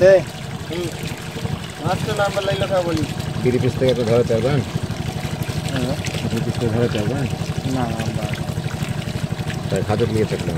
আছে হুম মাছটা নাম্বার লাইলে খাবো বলি বিড়ি পিস থেকে একটু ধরে চাইবেন বিড়ি পিস থেকে ধরে চাইবেন না নাম্বার তাই খাদ্য নিয়ে থাকলাম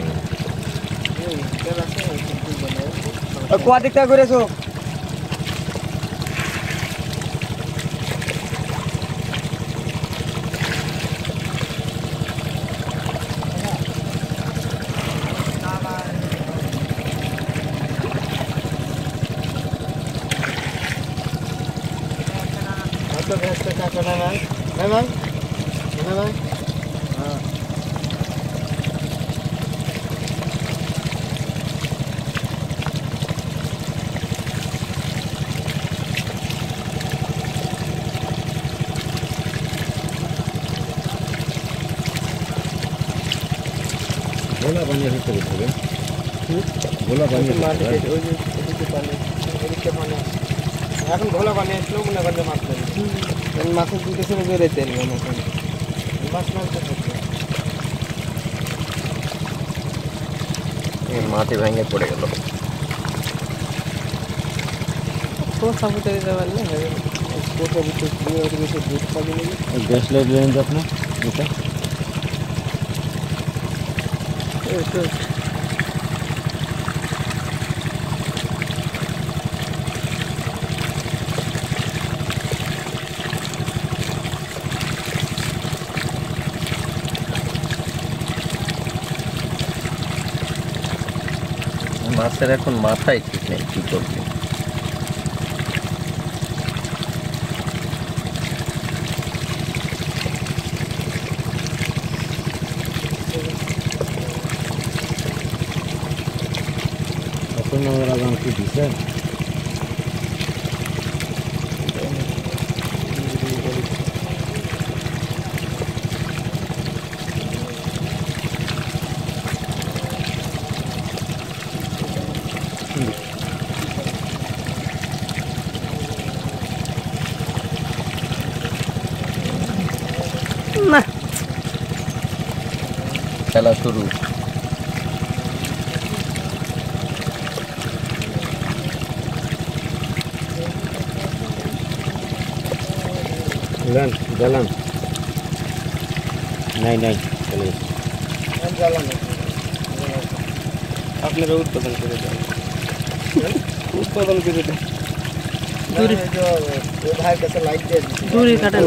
কোয়া দিকটা করেছো Satu biasa kakak memang, memang, memang. Ah. গোলা বানিয়ে ফেলতে হবে গোলা বানিয়ে মাটি ফেলতে কেটে ওই যে এদিকে পানি এদিকে পানি এখন ঘোলা পানি আসলেও মনে করেন মাছ ধরে কারণ মাছের দুটো ছেড়ে বেরোতে নেই এখন মাছ মারতে থাকবে মাটি ভেঙে পড়ে গেল পোষা পুঁতে দিতে পারলে হবে পোষা পুঁতে দিয়ে ওর বেশি দুধ পাবি নাকি গ্যাস লাইট রেঞ্জ আপনার এটা মাছের এখন মাথায় ঠিক নেই কি করবে আপনার আগাম কি দিছে খেলা শুরু দেন জ্বালান নাই নাই চলে আমি জ্বালানো আপনারা উৎপাদন করে দেন উৎপাদন করে দেন দূরে ভাইয়ের কাছে লাইট দিয়ে দূরে কাটেন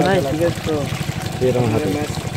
they don't have it.